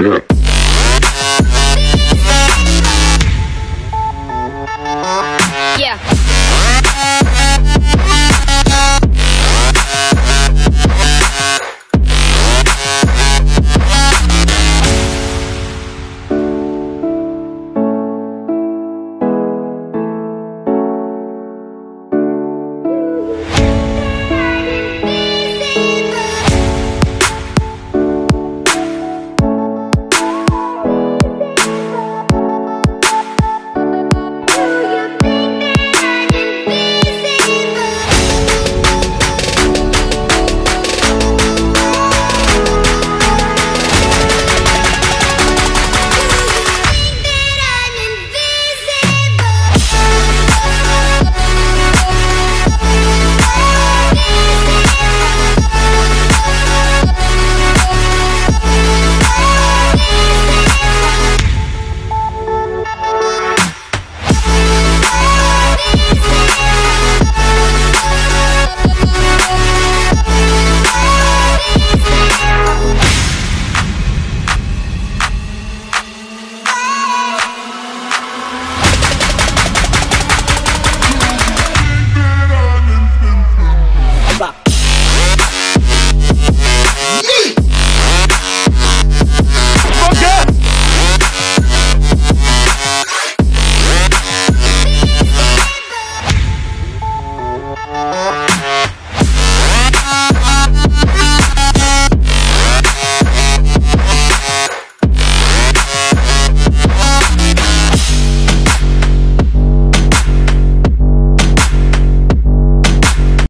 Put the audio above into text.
Yeah.